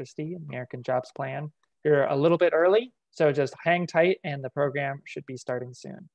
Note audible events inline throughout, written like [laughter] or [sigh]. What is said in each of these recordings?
electricity, American Jobs Plan. You're a little bit early, so just hang tight and the program should be starting soon.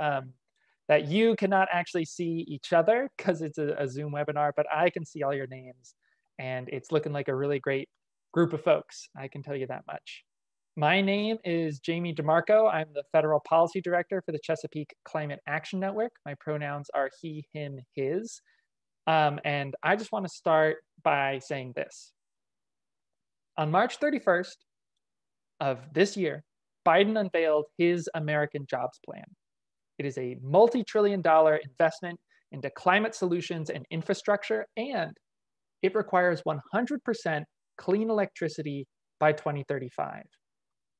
Um, that you cannot actually see each other because it's a, a, Zoom webinar, but I can see all your names and it's looking like a really great group of folks. I can tell you that much. My name is Jamie DeMarco. I'm the Federal Policy Director for the Chesapeake Climate Action Network. My pronouns are he, him, his. Um, and I just want to start by saying this. On March 31st of this year, Biden unveiled his American Jobs Plan. It is a multi trillion dollar investment into climate solutions and infrastructure, and it requires 100% clean electricity by 2035.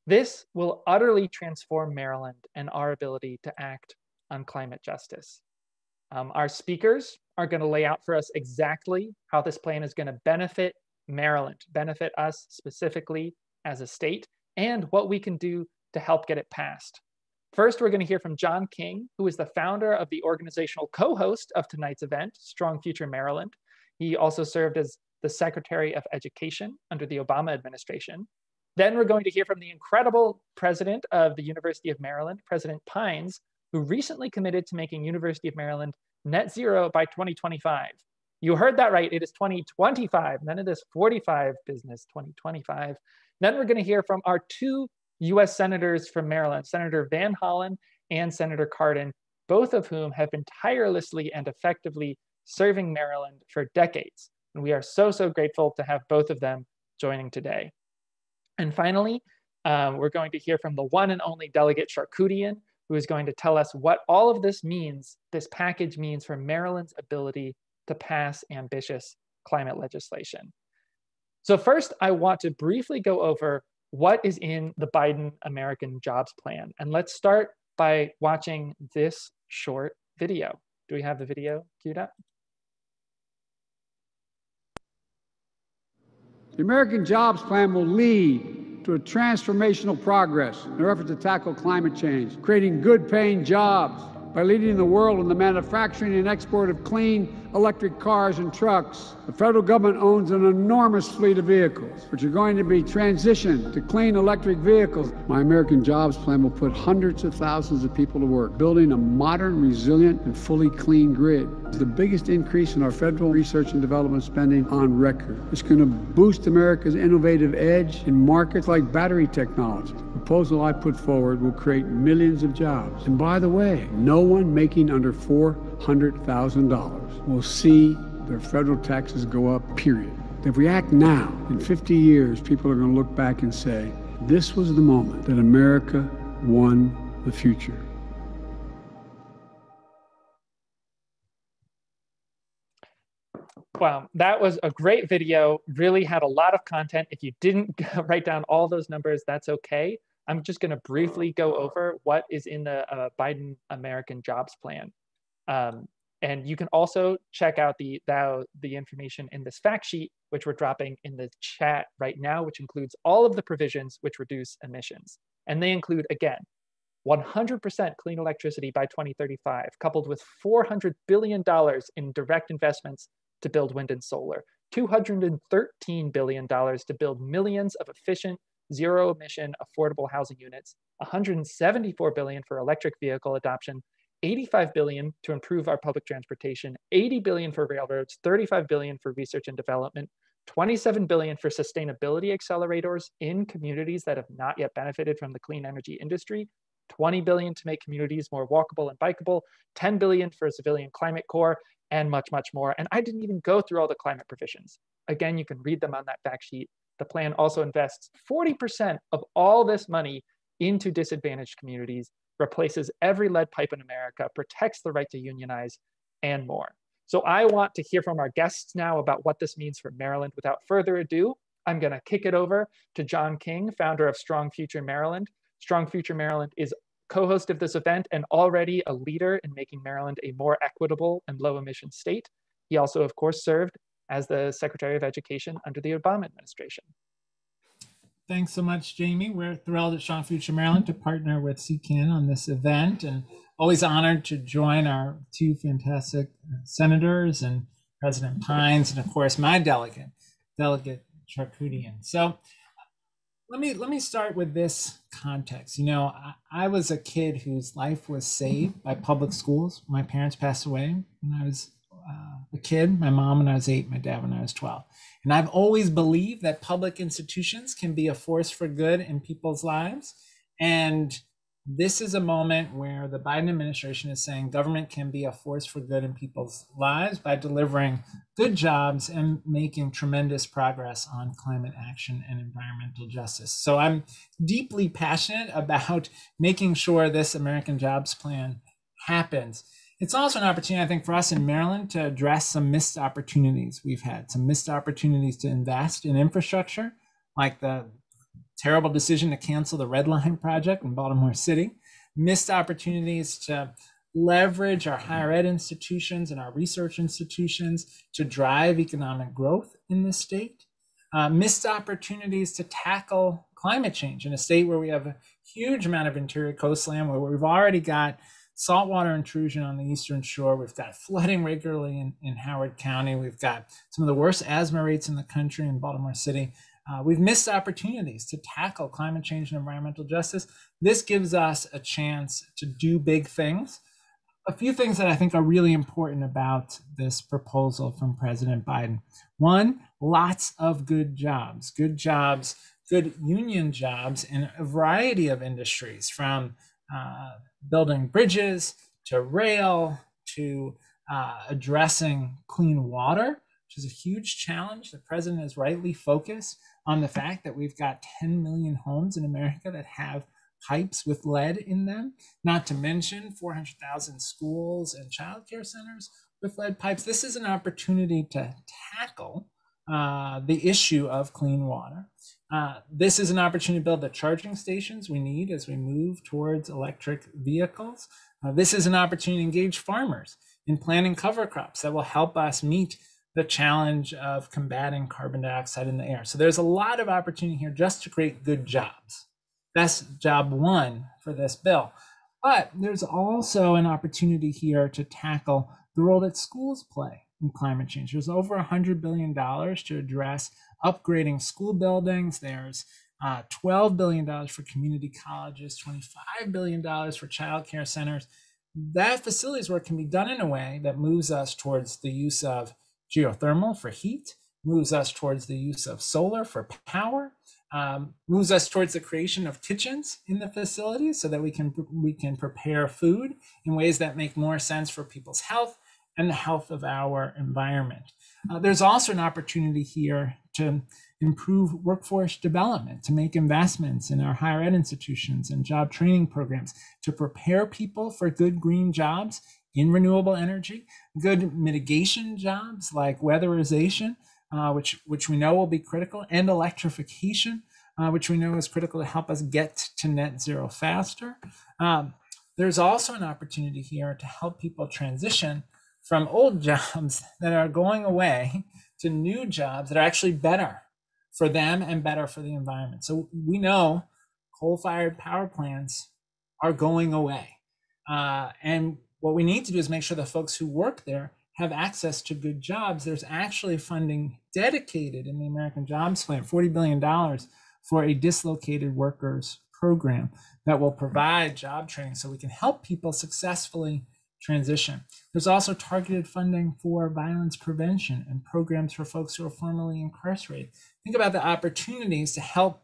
This will utterly transform Maryland and our ability to act on climate justice. Um, our speakers are going to lay out for us exactly how this plan is going to benefit Maryland, benefit us specifically as a state, and what we can do to help get it passed. First, we're going to hear from John King, who is the founder of the organizational co host of tonight's event, Strong Future Maryland. He also served as the Secretary of Education under the Obama administration. Then we're going to hear from the incredible president of the University of Maryland, President Pines, who recently committed to making University of Maryland net zero by 2025. You heard that right, it is 2025, none of this 45 business, 2025. Then we're going to hear from our two US senators from Maryland, Senator Van Hollen and Senator Cardin, both of whom have been tirelessly and effectively serving Maryland for decades. And we are so, so grateful to have both of them joining today. And finally, um, we're going to hear from the one and only Delegate Charkoudian, who is going to tell us what all of this means, this package means for Maryland's ability to pass ambitious climate legislation. So first, I want to briefly go over what is in the Biden American Jobs Plan. And let's start by watching this short video. Do we have the video queued up? The American Jobs Plan will lead to a transformational progress in our effort to tackle climate change, creating good paying jobs by leading the world in the manufacturing and export of clean electric cars and trucks. The federal government owns an enormous fleet of vehicles, which are going to be transitioned to clean electric vehicles. My American Jobs Plan will put hundreds of thousands of people to work, building a modern, resilient, and fully clean grid. It's the biggest increase in our federal research and development spending on record. It's going to boost America's innovative edge in markets like battery technology. The proposal I put forward will create millions of jobs. And by the way, no one making under $400,000 will see their federal taxes go up, period. If we act now, in 50 years, people are going to look back and say, this was the moment that America won the future. Wow, that was a great video. Really had a lot of content. If you didn't [laughs] write down all those numbers, that's okay. I'm just going to briefly go over what is in the uh, Biden American Jobs Plan. Um, and you can also check out the, the, the information in this fact sheet, which we're dropping in the chat right now, which includes all of the provisions which reduce emissions. And they include, again, 100% clean electricity by 2035, coupled with $400 billion in direct investments to build wind and solar, $213 billion to build millions of efficient, zero emission, affordable housing units, 174 billion for electric vehicle adoption, 85 billion to improve our public transportation, 80 billion for railroads, 35 billion for research and development, 27 billion for sustainability accelerators in communities that have not yet benefited from the clean energy industry, 20 billion to make communities more walkable and bikeable, 10 billion for a civilian climate corps, and much, much more. And I didn't even go through all the climate provisions. Again, you can read them on that fact sheet. The plan also invests 40% of all this money into disadvantaged communities replaces every lead pipe in America, protects the right to unionize, and more. So I want to hear from our guests now about what this means for Maryland. Without further ado, I'm going to kick it over to John King, founder of Strong Future Maryland. Strong Future Maryland is co-host of this event and already a leader in making Maryland a more equitable and low emission state. He also, of course, served as the Secretary of Education under the Obama administration. Thanks so much, Jamie. We're thrilled at Strong Future Maryland to partner with CCAN on this event and always honored to join our two fantastic senators and President Pines and of course my delegate, Delegate Charkoudian. So let me let me start with this context. You know, I, I, was a kid whose life was saved by public schools. My parents passed away when I was uh, a kid. My mom when I was eight, my dad when I was twelve. And I've always believed that public institutions can be a force for good in people's lives. And this is a moment where the Biden administration is saying government can be a force for good in people's lives by delivering good jobs and making tremendous progress on climate action and environmental justice. So I'm deeply passionate about [laughs] making sure this American Jobs Plan happens. It's also an opportunity, I think, for us in Maryland to address some missed opportunities we've had, some missed opportunities to invest in infrastructure, like the terrible decision to cancel the Red Line project in Baltimore City, missed opportunities to leverage our higher ed institutions and our research institutions to drive economic growth in the state, uh, missed opportunities to tackle climate change in a state where we have a huge amount of interior coastland, where we've already got saltwater intrusion on the eastern shore. We've got flooding regularly in, in Howard County. We've got some of the worst asthma rates in the country in Baltimore City. Uh, we've missed opportunities to tackle climate change and environmental justice. This gives us a chance to do big things. A few things that I think are really important about this proposal from President Biden. One, lots of good jobs, good jobs, good union jobs in a variety of industries from uh, building bridges to rail to uh, addressing clean water, which is a huge challenge. The president is rightly focused on the fact that we've got 10 million homes in America that have pipes with lead in them, not to mention 400,000 schools and childcare centers with lead pipes. This is an opportunity to tackle uh, the issue of clean water. Uh, this is an opportunity to build the charging stations we need as we move towards electric vehicles. Uh, this is an opportunity to engage farmers in planting cover crops that will help us meet the challenge of combating carbon dioxide in the air. So there's a lot of opportunity here just to create good jobs. That's job one for this bill. But there's also an opportunity here to tackle the role that schools play in climate change. There's over $100 billion to address upgrading school buildings. There's uh, $12 billion for community colleges, $25 billion for childcare centers. That facilities work can be done in a way that moves us towards the use of geothermal for heat, moves us towards the use of solar for power, um, moves us towards the creation of kitchens in the facilities so that we can we can prepare food in ways that make more sense for people's health and the health of our environment. Uh, there's also an opportunity here to improve workforce development, to make investments in our higher ed institutions and job training programs, to prepare people for good green jobs in renewable energy, good mitigation jobs like weatherization, uh, which, which we know will be critical, and electrification, uh, which we know is critical to help us get to net zero faster. Um, there's also an opportunity here to help people transition from old [laughs] jobs that are going away to new jobs that are actually better for them and better for the environment. So we know coal fired power plants are going away. Uh, and what we need to do is make sure the folks who work there have access to good jobs. There's actually funding dedicated in the American Jobs Plan, $40 billion for a dislocated workers program that will provide job training so we can help people successfully transition. There's also targeted funding for violence prevention and programs for folks who are formerly incarcerated. Think about the opportunities to help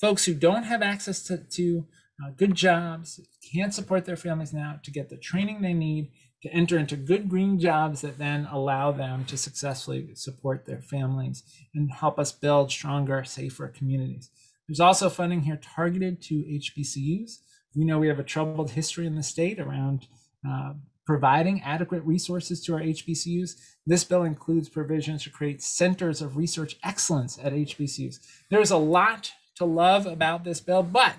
folks who don't have access to, to uh, good jobs, can't support their families now, to get the training they need to enter into good green jobs that then allow them to successfully support their families and help us build stronger, safer communities. There's also funding here targeted to HBCUs. We know we have a troubled history in the state around uh, providing adequate resources to our HBCUs. This bill includes provisions to create centers of research excellence at HBCUs. There's a lot to love about this bill, but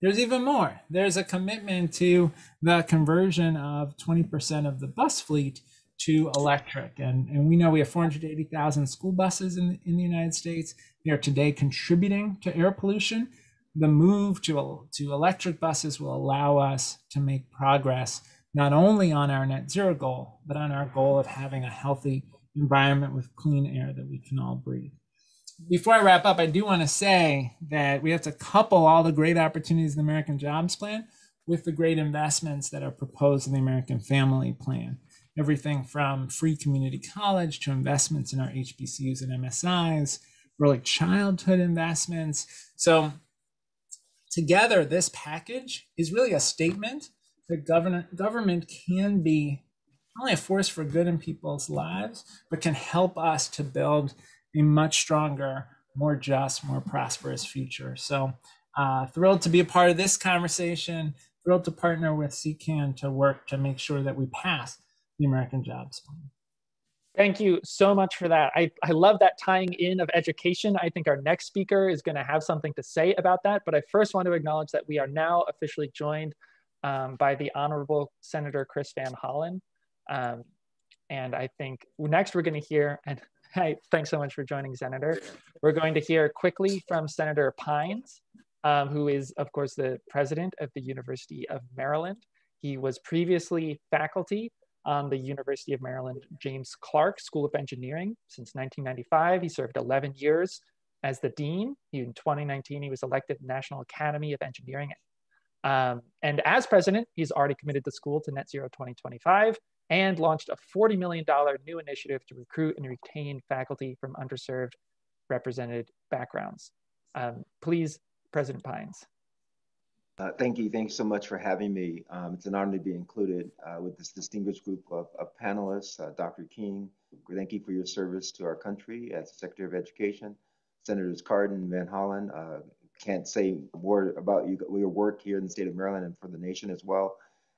there's even more. There's a commitment to the conversion of 20% of the bus fleet to electric. And, and we know we have 480,000 school buses in, in the United States. They are today contributing to air pollution. The move to, to electric buses will allow us to make progress not only on our net zero goal, but on our goal of having a healthy environment with clean air that we can all breathe before I wrap up, I do want to say that we have to couple all the great opportunities in the American Jobs Plan with the great investments that are proposed in the American Family Plan. Everything from free community college to investments in our HBCUs and MSIs, early childhood investments. So, together, this package is really a statement that government, government can be not only a force for good in people's lives, but can help us to build a much stronger, more just, more prosperous future. So, uh, thrilled to be a part of this conversation. Thrilled to partner with CCAN to work to make sure that we pass the American Jobs Plan. Thank you so much for that. I, I love that tying in of education. I think our next speaker is going to have something to say about that. But I first want to acknowledge that we are now officially joined um, by the Honorable Senator Chris Van Hollen. Um, and I think next we're going to hear, and [laughs] Hi, thanks so much for joining, Senator. We're going to hear quickly from Senator Pines, um, who is, of course, the president of the University of Maryland. He was previously faculty on the University of Maryland James Clark School of Engineering since 1995. He served 11 years as the dean. In 2019, he was elected National Academy of Engineering. Um, and as president, he's already committed the school to Net Zero 2025 and launched a $40 million new initiative to recruit and retain faculty from underserved represented backgrounds. Um, please, President Pines. Uh, thank you. Thanks so much for having me. Um, it's an honor to be included uh, with this distinguished group of, of panelists. Uh, Dr. King, thank you for your service to our country as Secretary of Education. Senators Cardin, Van Hollen, uh, can't say more about you, your work here in the state of Maryland and for the nation as well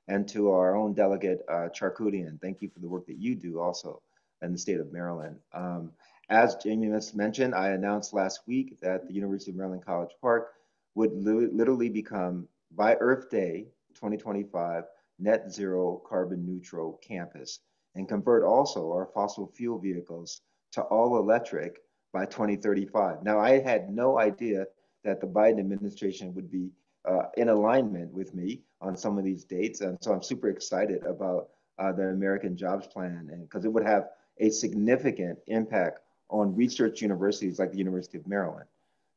and to our own delegate, uh, Charkoudian. Thank you for the work that you do also in the state of Maryland. Um, as Jamie mentioned, I announced last week that the University of Maryland College Park would li literally become, by Earth Day 2025, net zero carbon neutral campus. and convert also our fossil fuel vehicles to all electric by 2035. Now, I had no idea that the Biden administration would be uh, in alignment with me on some of these dates. And so I'm super excited about uh, the American Jobs Plan and because it would have a significant impact on research universities like the University of Maryland.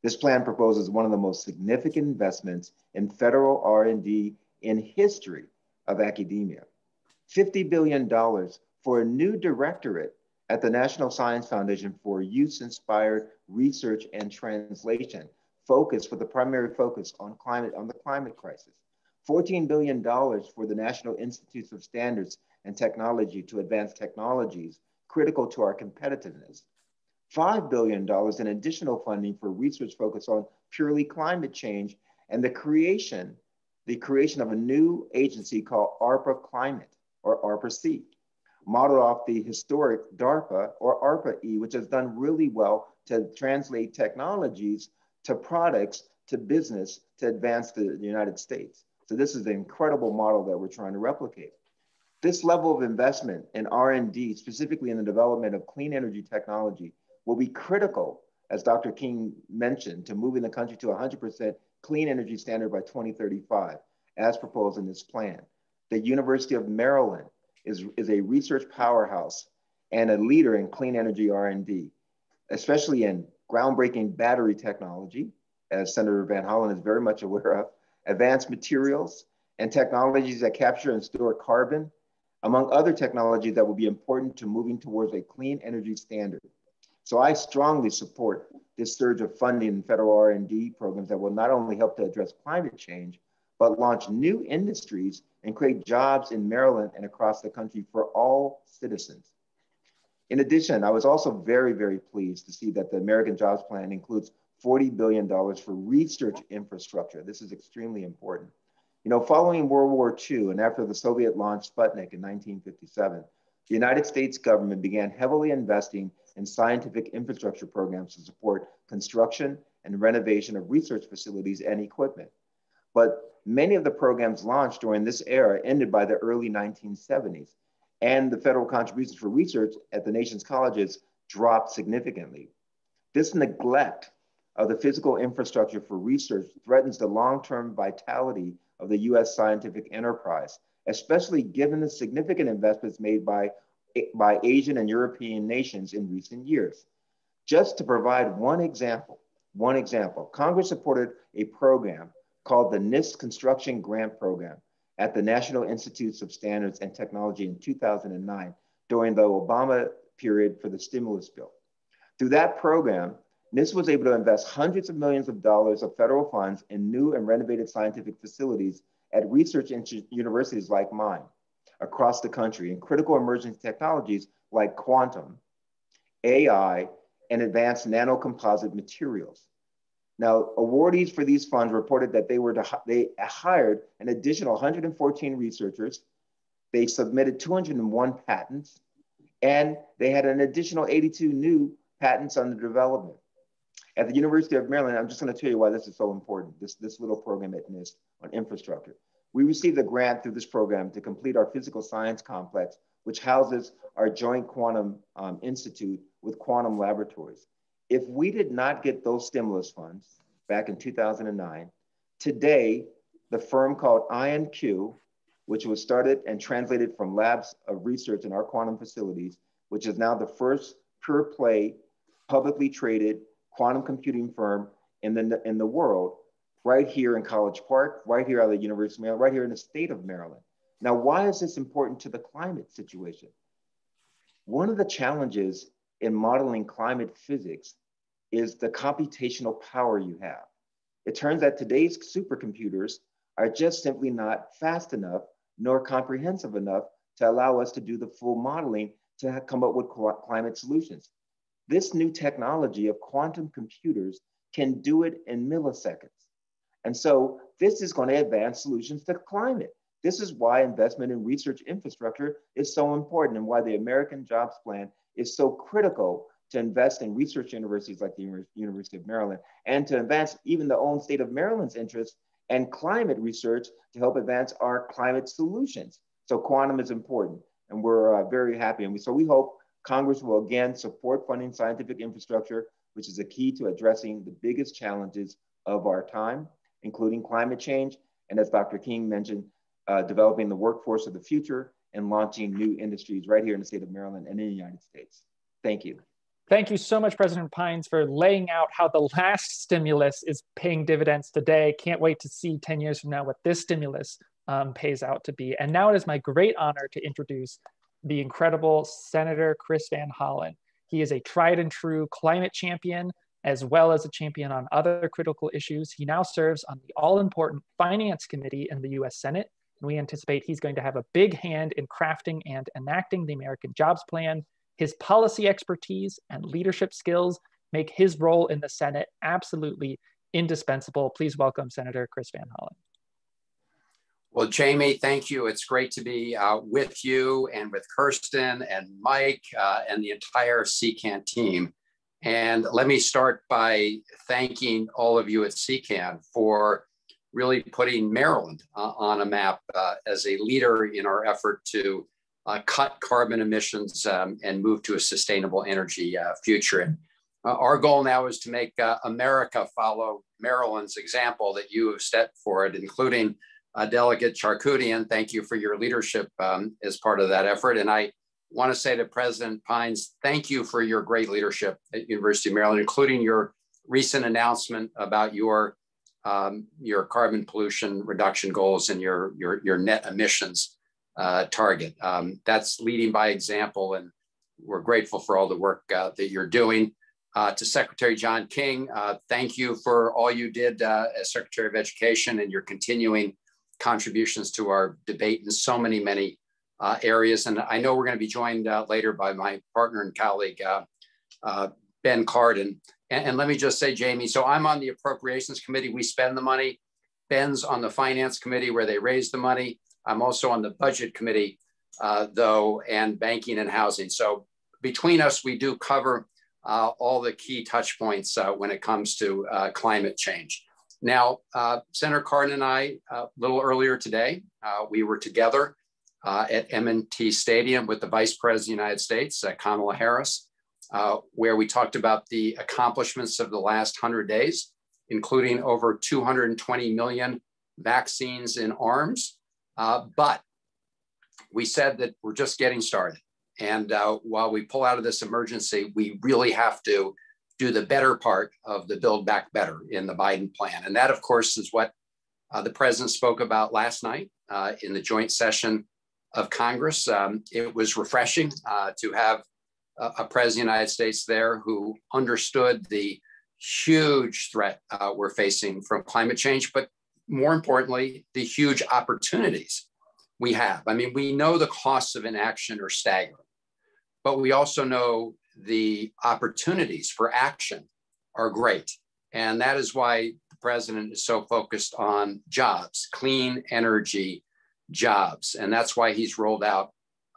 This plan proposes one of the most significant investments in federal R&D in history of academia. $50 billion for a new directorate at the National Science Foundation for Use-Inspired Research and Translation, focus for the primary focus on climate, on the climate crisis. $14 billion for the National Institutes of Standards and Technology to advance technologies critical to our competitiveness. $5 billion in additional funding for research focused on purely climate change and the creation, the creation of a new agency called ARPA Climate or ARPA-C, modeled off the historic DARPA or ARPA-E, which has done really well to translate technologies to products to business to advance the United States. So this is an incredible model that we're trying to replicate. This level of investment in R&D, specifically in the development of clean energy technology, will be critical, as Dr. King mentioned, to moving the country to 100% clean energy standard by 2035, as proposed in this plan. The University of Maryland is, is a research powerhouse and a leader in clean energy R&D, especially in groundbreaking battery technology, as Senator Van Hollen is very much aware of, advanced materials, and technologies that capture and store carbon, among other technologies that will be important to moving towards a clean energy standard. So I strongly support this surge of funding in federal R&D programs that will not only help to address climate change, but launch new industries and create jobs in Maryland and across the country for all citizens. In addition, I was also very, very pleased to see that the American Jobs Plan includes $40 billion for research infrastructure. This is extremely important. You know, following World War II and after the Soviet launched Sputnik in 1957, the United States government began heavily investing in scientific infrastructure programs to support construction and renovation of research facilities and equipment. But many of the programs launched during this era ended by the early 1970s, and the federal contributions for research at the nation's colleges dropped significantly. This neglect of the physical infrastructure for research threatens the long-term vitality of the US scientific enterprise, especially given the significant investments made by, by Asian and European nations in recent years. Just to provide one example, one example, Congress supported a program called the NIST Construction Grant Program at the National Institutes of Standards and Technology in 2009 during the Obama period for the stimulus bill. Through that program, NIST was able to invest hundreds of millions of dollars of federal funds in new and renovated scientific facilities at research universities like mine across the country in critical emerging technologies like quantum, AI, and advanced nanocomposite materials. Now, awardees for these funds reported that they were to, they hired an additional 114 researchers. They submitted 201 patents, and they had an additional 82 new patents under development. At the University of Maryland, I'm just going to tell you why this is so important, this, this little program at NIST on infrastructure. We received a grant through this program to complete our physical science complex, which houses our joint quantum um, institute with quantum laboratories. If we did not get those stimulus funds back in 2009, today, the firm called IonQ, which was started and translated from labs of research in our quantum facilities, which is now the first pure play, publicly traded quantum computing firm in the, in the world, right here in College Park, right here at the University of Maryland, right here in the state of Maryland. Now, why is this important to the climate situation? One of the challenges in modeling climate physics is the computational power you have. It turns out today's supercomputers are just simply not fast enough nor comprehensive enough to allow us to do the full modeling to come up with climate solutions. This new technology of quantum computers can do it in milliseconds. And so this is going to advance solutions to climate. This is why investment in research infrastructure is so important and why the American Jobs Plan is so critical to invest in research universities like the University of Maryland and to advance even the own state of Maryland's interests and climate research to help advance our climate solutions. So quantum is important. and we're uh, very happy. And we, so we hope Congress will again support funding scientific infrastructure, which is a key to addressing the biggest challenges of our time, including climate change, and as Dr. King mentioned, uh, developing the workforce of the future and launching new industries right here in the state of Maryland and in the United States. Thank you. Thank you so much, President Pines, for laying out how the last stimulus is paying dividends today. Can't wait to see 10 years from now what this stimulus um, pays out to be. And now it is my great honor to introduce the incredible Senator Chris Van Hollen. He is a tried and true climate champion, as well as a champion on other critical issues. He now serves on the all important Finance Committee in the US Senate. And we anticipate he's going to have a big hand in crafting and enacting the American Jobs Plan. His policy expertise and leadership skills make his role in the Senate absolutely indispensable. Please welcome Senator Chris Van Hollen. Well, Jamie, thank you. It's great to be uh, with you and with Kirsten and Mike uh, and the entire CCAN team. And let me start by thanking all of you at CCAN for really putting Maryland uh, on a map uh, as a leader in our effort to uh, cut carbon emissions um, and move to a sustainable energy uh, future. And our goal now is to make America follow Maryland's example that you have set for it, including uh, Delegate Charkoudian, thank you for your leadership um, as part of that effort. And I want to say to President Pines, thank you for your great leadership at University of Maryland, including your recent announcement about your um, your carbon pollution reduction goals and your your, your net emissions uh, target. Um, that's leading by example, and we're grateful for all the work uh, that you're doing. Uh, to Secretary John King, uh, thank you for all you did uh, as Secretary of Education and your continuing contributions to our debate in so many, many uh, areas. And I know we're going to be joined later by my partner and colleague, Ben Cardin. And, and, let me just say, Jamie, so I'm on the Appropriations Committee. We spend the money. Ben's on the Finance Committee where they raise the money. I'm also on the Budget Committee, uh, though, and Banking and Housing. So between us, we do cover uh, all the key touch points when it comes to climate change. Now, uh, Senator Cardin and I, a uh, little earlier today, uh, we were together uh, at M&T Stadium with the Vice President of the United States, uh, Kamala Harris, uh, where we talked about the accomplishments of the last 100 days, including over 220 million vaccines in arms. But we said that we're just getting started. And while we pull out of this emergency, we really have to do the better part of the Build Back Better in the Biden plan. And that, of course, is what uh, the president spoke about last night uh, in the joint session of Congress. Um, it was refreshing uh, to have a, a, president of the United States there who understood the huge threat uh, we're facing from climate change, but more importantly, the huge opportunities we have. I mean, we know the costs of inaction are staggering, but we also know the opportunities for action are great. And that is why the president is so focused on jobs, clean energy jobs. And that's why he's rolled out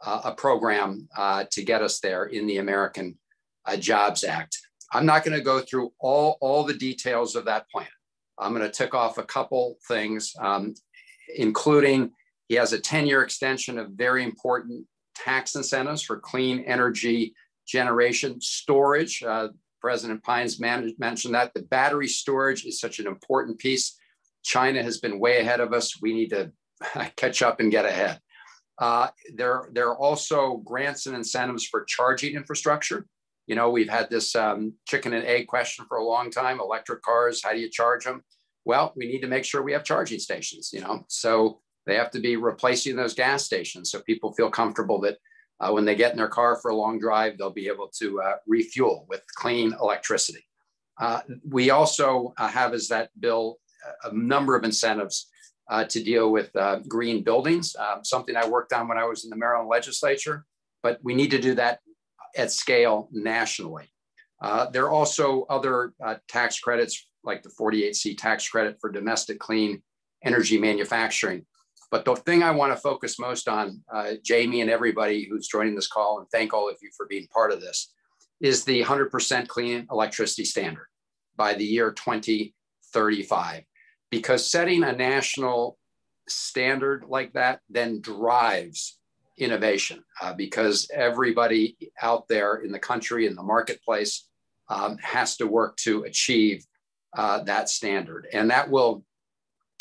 uh, a program uh, to get us there in the American uh, Jobs Act. I'm not going to go through all, all the details of that plan. I'm going to tick off a couple things, um, including he has a 10 year extension of very important tax incentives for clean energy generation, storage. Uh, President Pines mentioned that the battery storage is such an important piece. China has been way ahead of us. We need to [laughs] catch up and get ahead. Uh, there, there are also grants and incentives for charging infrastructure. You know, we've had this um, chicken and egg question for a long time. Electric cars, how do you charge them? Well, we need to make sure we have charging stations. You know, so they have to be replacing those gas stations so people feel comfortable that uh, when they get in their car for a long drive, they'll be able to uh, refuel with clean electricity. Uh, we also uh, have, as that bill, a number of incentives uh, to deal with uh, green buildings, um, something I worked on when I was in the Maryland legislature, but we need to do that at scale nationally. there are also other tax credits like the 48C tax credit for domestic clean energy manufacturing but the thing I want to focus most on, uh, Jamie and everybody who's joining this call, and thank all of you for being part of this, is the 100% clean electricity standard by the year 2035. Because setting a national standard like that then drives innovation uh, because everybody out there in the country, in the marketplace, um, has to work to achieve uh, that standard. And that will,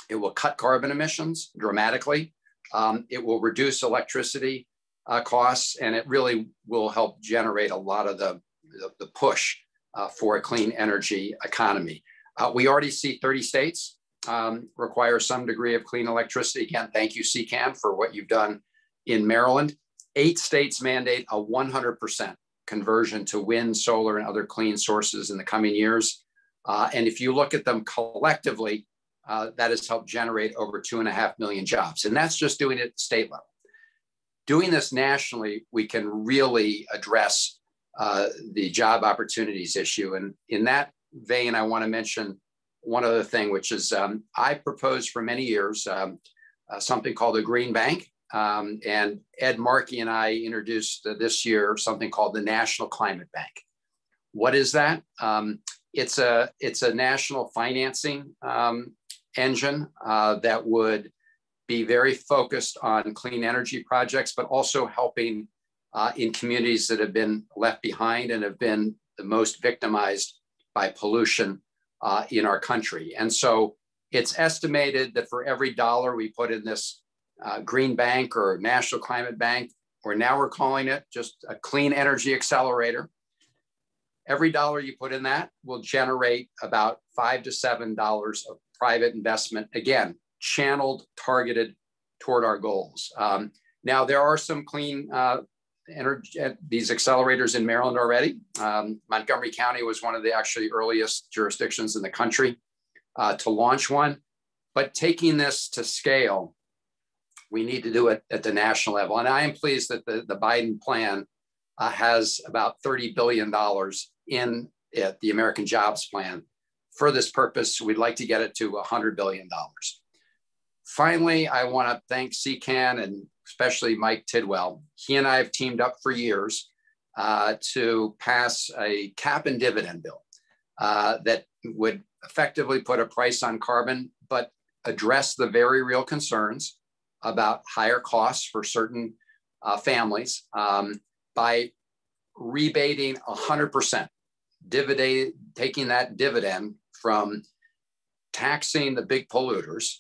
it will cut carbon emissions dramatically. Um, it will reduce electricity uh, costs, and it really will help generate a lot of the, the, the push uh, for a clean energy economy. Uh, we already see 30 states um, require some degree of clean electricity. Again, thank you, CCAN, for what you've done in Maryland. Eight states mandate a 100% conversion to wind, solar, and other clean sources in the coming years. Uh, and if you look at them collectively, uh, that has helped generate over two and a half million jobs. And that's just doing it at state level. Doing this nationally, we can really address uh, the job opportunities issue. And in that vein, I want to mention one other thing, which is um, I proposed for many years um, uh, something called a green bank. Um, and Ed Markey and I introduced uh, this year something called the National Climate Bank. What is that? Um, it's a it's a national financing um, engine uh, that would be very focused on clean energy projects, but also helping uh, in communities that have been left behind and have been the most victimized by pollution uh, in our country. And so it's estimated that for every dollar we put in this uh, green bank or national climate bank, or now we're calling it just a clean energy accelerator, every dollar you put in that will generate about five to seven dollars of private investment again channeled targeted toward our goals um, now there are some clean uh, energy, uh, these accelerators in Maryland already. Um, Montgomery County was one of the actually earliest jurisdictions in the country uh, to launch one. But taking this to scale, we need to do it at the national level. And I am pleased that the, the Biden plan uh, has about $30 billion in it, the American Jobs Plan. For this purpose, we'd like to get it to $100 billion. Finally, I want to thank CCAN and especially Mike Tidwell. He and I have teamed up for years uh, to pass a cap and dividend bill uh, that would effectively put a price on carbon, but address the very real concerns about higher costs for certain uh, families um, by rebating 100%, dividend, taking that dividend from taxing the big polluters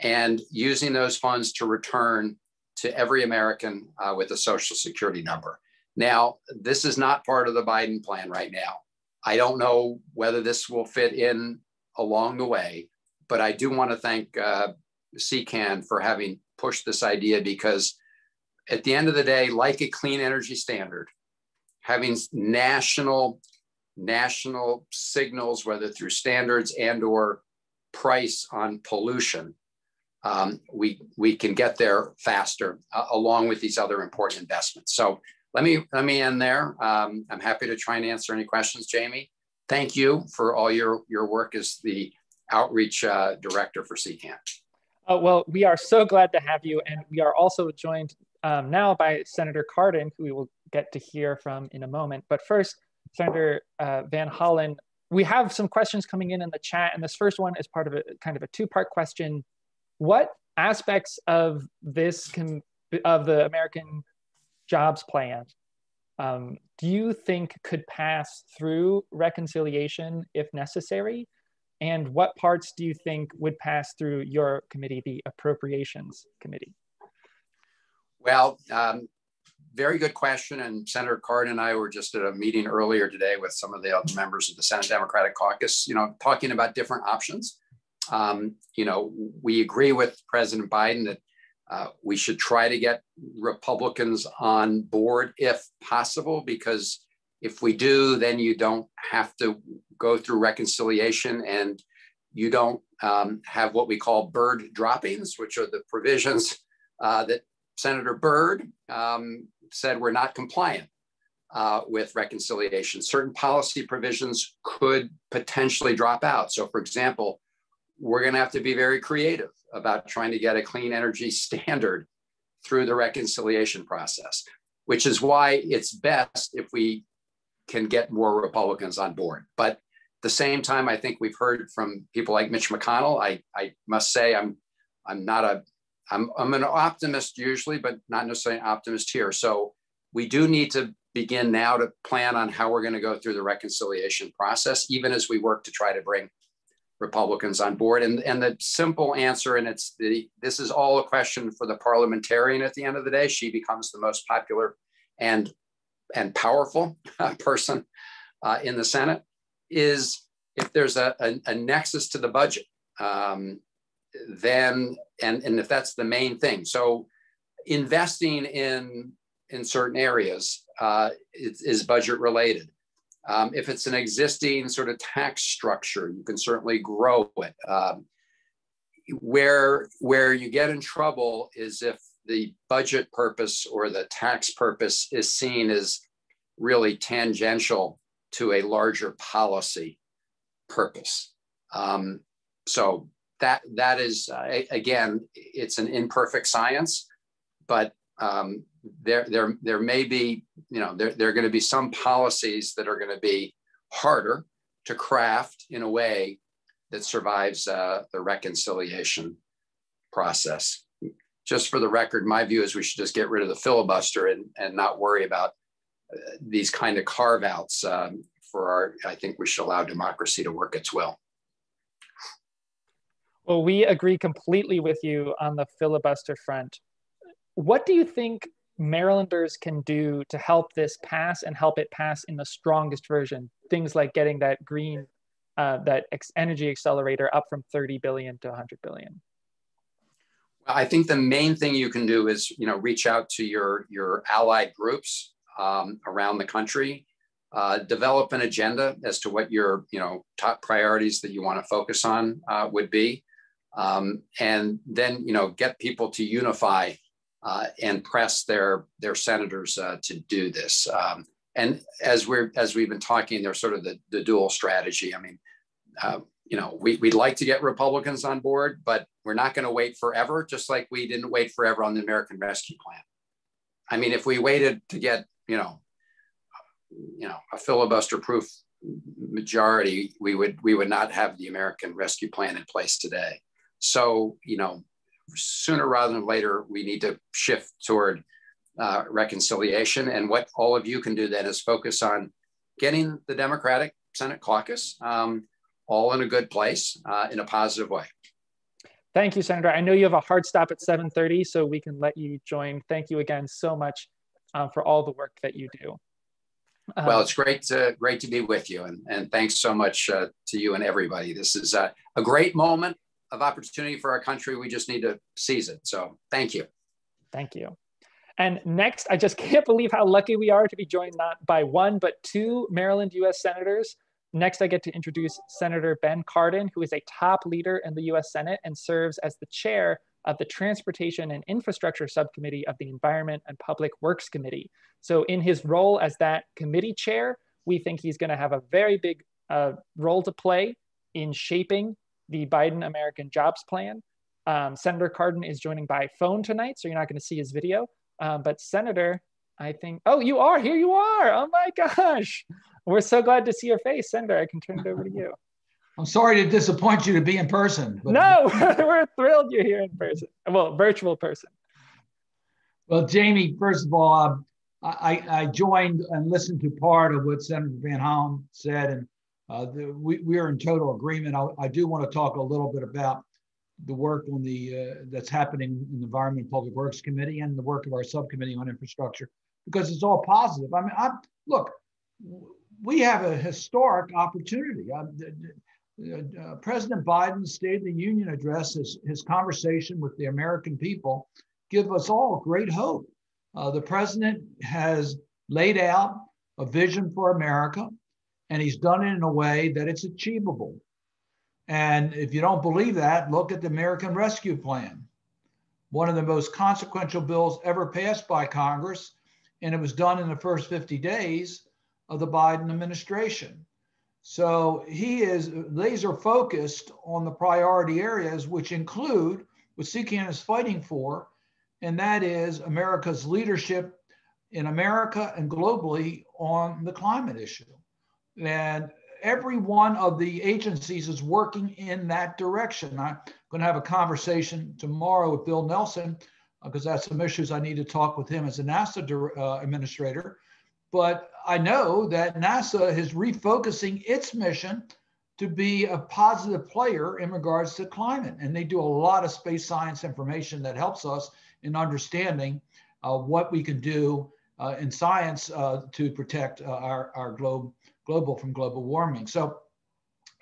and using those funds to return to every American uh, with a social security number. Now, this is not part of the Biden plan right now. I don't know whether this will fit in along the way, but I do want to thank uh, CCAN for having pushed this idea because at the end of the day, like a clean energy standard, having national national signals, whether through standards and or price on pollution, um, we we can get there faster uh, along with these other important investments. So let me let me end there. Um, I'm happy to try and answer any questions, Jamie. Thank you for all your your work as the outreach uh, director for CCAN. Uh, well, we are so glad to have you, and we are also joined um, now by Senator Cardin, who we will get to hear from in a moment. But first, Senator uh, Van Hollen, we have some questions coming in in the chat, and this first one is part of a kind of a two-part question what aspects of this can of the American jobs plan um, do you think could pass through reconciliation if necessary? And what parts do you think would pass through your committee, the Appropriations Committee? Well, um, very good question. And Senator Cardin and I were just at a meeting earlier today with some of the other members of the Senate Democratic Caucus, you know, talking about different options. Um, you know, we agree with President Biden that uh, we should try to get Republicans on board if possible, because if we do, then you don't have to go through reconciliation and you don't um, have what we call Byrd droppings, which are the provisions uh, that Senator Byrd um, said were not compliant uh, with reconciliation. Certain policy provisions could potentially drop out. So, for example, we're going to have to be very creative about trying to get a clean energy [laughs] standard through the reconciliation process, which is why it's best if we can get more Republicans on board. But at the same time, I think we've heard from people like Mitch McConnell. I, I must say I'm I'm not a I'm, I'm an optimist usually, but not necessarily an optimist here. So we do need to begin now to plan on how we're going to go through the reconciliation process, even as we work to try to bring Republicans on board. And, and the simple answer, and it's the this is all a question for the parliamentarian at the end of the day. She becomes the most popular and and powerful person uh, in the Senate. Is if there's a, a, a nexus to the budget, um, then and and if that's the main thing, so investing in in certain areas uh, is, is budget related. Um, if it's an existing sort of tax structure, you can certainly grow it. Um, where where you get in trouble is if the budget purpose or the tax purpose is seen as really tangential to a larger policy purpose. Um, so that that is uh, again, it's an imperfect science, but um, there, there, there may be, you know, there, there are going to be some policies that are going to be harder to craft in a way that survives uh, the reconciliation process. Just for the record, my view is we should just get rid of the filibuster and, and not worry about uh, these kind of carve outs um, for our, I think we should allow democracy to work its will. Well, we agree completely with you on the filibuster front. What do you think Marylanders can do to help this pass and help it pass in the strongest version. Things like getting that green, uh, that ex- energy accelerator up from 30 billion to 100 billion. I think the main thing you can do is, you know, reach out to your your allied groups um, around the country, uh, develop an agenda as to what your, you know, top priorities that you want to focus on uh, would be, um, and then, you know, get people to unify uh, and press their their senators uh, to do this. Um, and as we're as we've been talking, there's sort of the, the dual strategy. I mean, uh, you know, we, we'd like to get Republicans on board, but we're not going to wait forever, just like we didn't wait forever on the American Rescue Plan. I mean, if we waited to get, you know, you know, a filibuster-proof majority, we would we would not have the American Rescue Plan in place today. So, you know, sooner rather than later, we need to shift toward uh, reconciliation. And what all of you can do then is focus on getting the Democratic Senate caucus um, all in a good place uh, in a positive way. Thank you, Senator. I know you have a hard stop at 7.30, so we can let you join. Thank you again so much uh, for all the work that you do. well, it's great to, great to be with you. And, and thanks so much uh, to you and everybody. This is a, a great moment of opportunity for our country. We just need to seize it. So thank you. Thank you. And next, I just [laughs] can't believe how lucky we are to be joined not by one, but two Maryland US senators. Next, I get to introduce Senator Ben Cardin, who is a top leader in the US Senate and serves as the chair of the Transportation and Infrastructure Subcommittee of the Environment and Public Works Committee. So, in his role as that committee chair, we think he's going to have a very big uh, role to play in shaping the Biden American Jobs Plan. Um, Senator Cardin is joining by phone tonight, so you're not going to see his video. Um, but Senator, I think, oh, you are, here you are. Oh my gosh. We're so glad to see your face. Senator, I can turn it over to you. [laughs] I'm sorry to disappoint you to be in person. But... No, [laughs] we're thrilled you're here in person. Well, virtual person. Well, Jamie, first of all, um, I, I joined and listened to part of what Senator Van Hollen said, and uh, the, we, we are in total agreement. I, I, do want to talk a little bit about the work on the uh, that's happening in the Environment and Public Works Committee and the work of our subcommittee on infrastructure because it's all positive. I mean, I, look, we have a historic opportunity. Uh, uh, President Biden's State of the Union address, his, his conversation with the American people, give us all great hope. Uh, the president has laid out a vision for America and he's done it in a way that it's achievable. And if you don't believe that, look at the American Rescue Plan, one of the most consequential bills ever passed by Congress. And it was done in the first 50 days of the Biden administration. So he is laser focused on the priority areas, which include what CCAN is fighting for, and that is America's leadership in America and globally on the climate issue. And every one of the agencies is working in that direction. I'm going to have a conversation tomorrow with Bill Nelson because uh, that's some issues I need to talk with him as a NASA uh, administrator. But I know that NASA is refocusing its mission to be a positive player in regards to climate. And they do a lot of space science information that helps us in understanding uh, what we can do uh, in science uh, to protect uh, our, our globe, global from global warming. So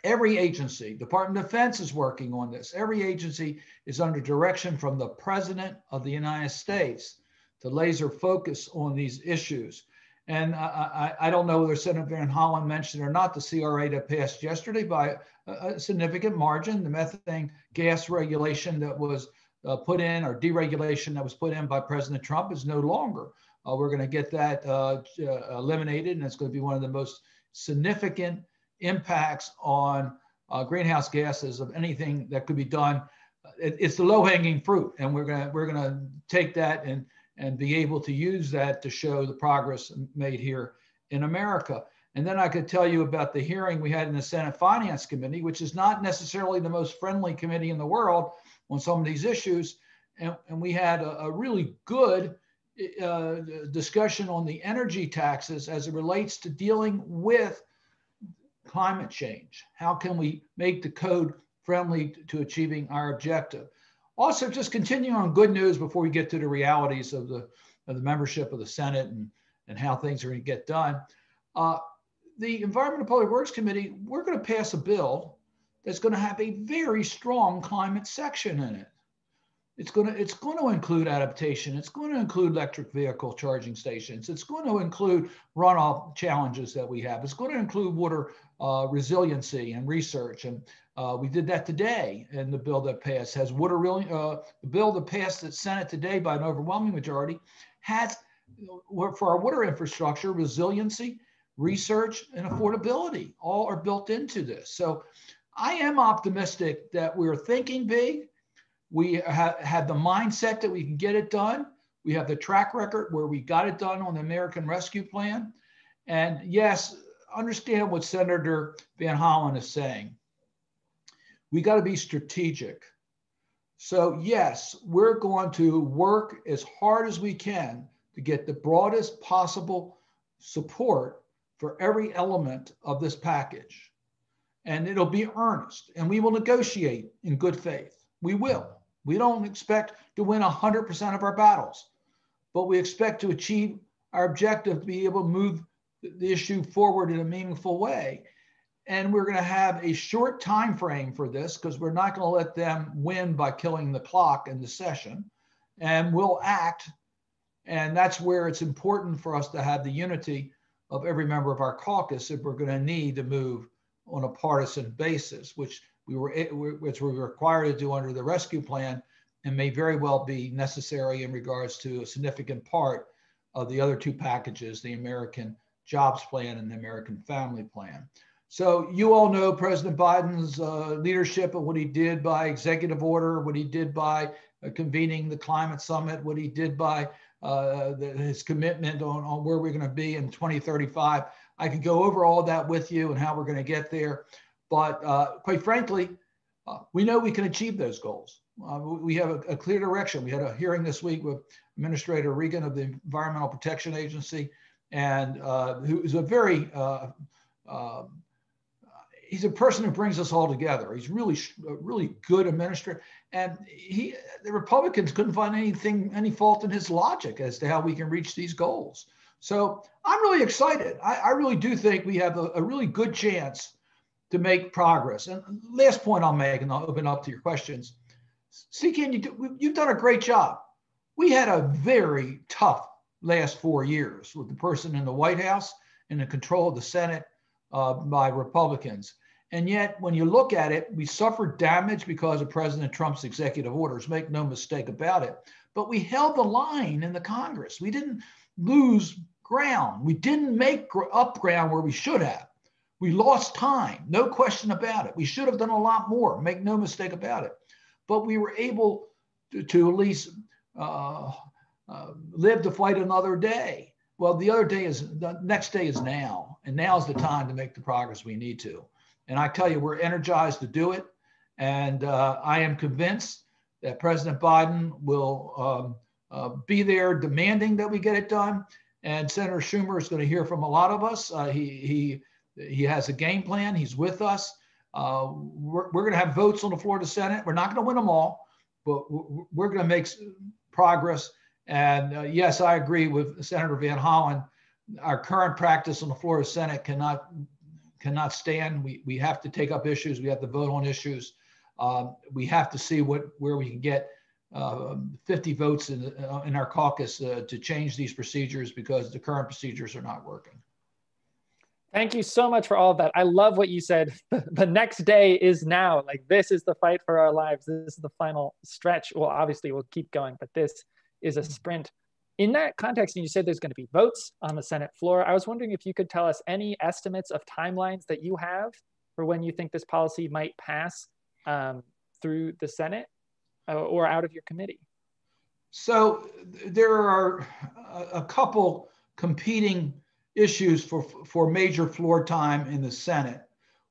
every agency, Department of Defense is working on this. Every agency is under direction from the President of the United States to laser focus on these issues. And I, I, I don't know whether Senator Van Hollen mentioned or not the CRA that passed yesterday by a, a significant margin, the methane gas regulation that was uh, put in or deregulation that was put in by President Trump is no longer. Uh, we're going to get that uh, uh, eliminated, and it's going to be one of the most significant impacts on uh, greenhouse gases of anything that could be done. It, it's the low-hanging fruit, and we're going to we're going to take that and and be able to use that to show the progress made here in America. And then I could tell you about the hearing we had in the Senate Finance Committee, which is not necessarily the most friendly committee in the world on some of these issues. And, and we had a, a really good uh, discussion on the energy taxes as it relates to dealing with climate change. How can we make the code friendly to achieving our objective? Also, just continuing on good news before we get to the realities of the, of the membership of the Senate and, and how things are going to get done. Uh, the Environmental Public Works Committee, we're going to pass a bill that's going to have a very strong climate section in it. It's going to it's going to include adaptation. It's going to include electric vehicle charging stations. It's going to include runoff challenges that we have. It's going to include water uh, resiliency and research. And uh, we did that today in the bill that passed. Has water really uh, the bill that passed the Senate today by an overwhelming majority has for our water infrastructure resiliency, research, and affordability all are built into this. So I am optimistic that we're thinking big we have had the mindset that we can get it done. We have the track record where we got it done on the American Rescue Plan. And yes, understand what Senator Van Hollen is saying. We got to be strategic. So, yes, we're going to work as hard as we can to get the broadest possible support for every element of this package. And it'll be earnest, and we will negotiate in good faith. We will. We don't expect to win 100% of our battles, but we expect to achieve our objective to be able to move the issue forward in a meaningful way. And we're going to have a short time frame for this because we're not going to let them win by killing the clock in the session. And we'll act. And that's where it's important for us to have the unity of every member of our caucus if we're going to need to move on a partisan basis, which we were, which we were required to do under the rescue plan and may very well be necessary in regards to a significant part of the other two packages, the American Jobs Plan and the American Family Plan. So you all know President Biden's uh, leadership of what he did by executive order, what he did by uh, convening the climate summit, what he did by uh, the, his commitment on, on where we're going to be in 2035. I could go over all that with you and how we're going to get there. But uh, quite frankly, uh, we know we can achieve those goals. Uh, we have a, a, clear direction. We had a hearing this week with Administrator Regan of the Environmental Protection Agency, and uh, who is a very uh, uh, he's a person who brings us all together. He's really, really good administrator. And he, the Republicans couldn't find anything, any fault in his logic as to how we can reach these goals. So I'm really excited. I, I really do think we have a, a really good chance to make progress. And last point I'll make, and I'll open up to your questions. CCAN, you do, you've done a great job. We had a very tough last four years with the person in the White House and the control of the Senate uh, by Republicans. And yet, when you look at it, we suffered damage because of President Trump's executive orders, make no mistake about it. But we held the line in the Congress. We didn't lose ground. We didn't make up ground where we should have. We lost time, no question about it. We should have done a lot more, make no mistake about it. But we were able to, to at least uh, uh, live to fight another day. Well, the other day is the next day is now, and now is the time to make the progress we need to. And I tell you, we're energized to do it. And uh, I am convinced that President Biden will um, uh, be there demanding that we get it done. And Senator Schumer is going to hear from a lot of us. Uh, he, he, he has a game plan. He's with us. Uh, we're we're going to have votes on the floor of the Senate. We're not going to win them all, but we're going to make progress. And uh, yes, I agree with Senator Van Hollen. Our current practice on the floor of the Senate cannot cannot stand. We, we have to take up issues. We have to vote on issues. Um, we have to see what where we can get uh, 50 votes in, uh, in our caucus uh, to change these procedures because the current procedures are not working. Thank you so much for all of that. I love what you said. [laughs] the next day is now. Like this is the fight for our lives. This is the final stretch. Well, obviously we'll keep going, but this is a sprint. In that context, and you said there's going to be votes on the Senate floor. I was wondering if you could tell us any estimates of timelines that you have for when you think this policy might pass um, through the Senate uh, or out of your committee. So there are a couple competing issues for, for major floor time in the Senate.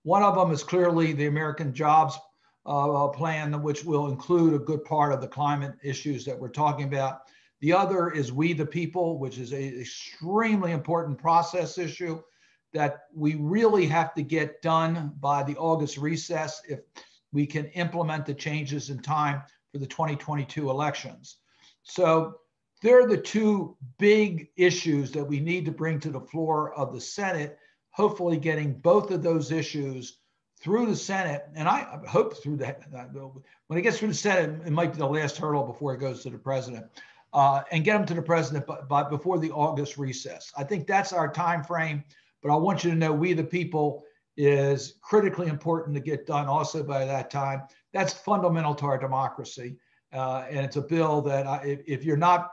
One of them is clearly the American Jobs uh, Plan, which will include a good part of the climate issues that we're talking about. The other is We the People, which is an extremely important process issue that we really have to get done by the August recess if we can implement the changes in time for the 2022 elections. So they're the two big issues that we need to bring to the floor of the Senate, hopefully getting both of those issues through the Senate. And I hope through that, when it gets through the Senate, it might be the last hurdle before it goes to the president. Uh, and get them to the president by, before the August recess. I think that's our time frame. But I want you to know we the people is critically important to get done also by that time. That's fundamental to our democracy. Uh, and it's a bill that I, if, if you're not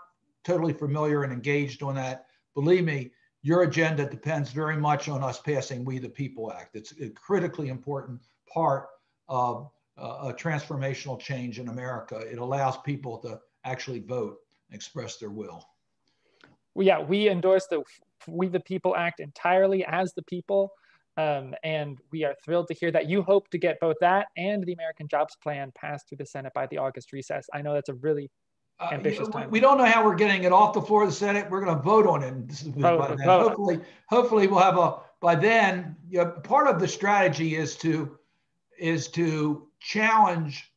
totally familiar and engaged on that. Believe me, your agenda depends very much on us passing We the People Act. It's a critically important part of uh, a transformational change in America. It allows people to actually vote and express their will. Well, yeah, we endorse the We the People Act entirely as the people. Um, and we are thrilled to hear that you hope to get both that and the American Jobs Plan passed through the Senate by the August recess. I know that's a really ambitious time. We don't know how we're getting it off the floor of the Senate. We're going to vote on it. Vote. Hopefully, hopefully we'll have a by then. You know, part of the strategy is to is to challenge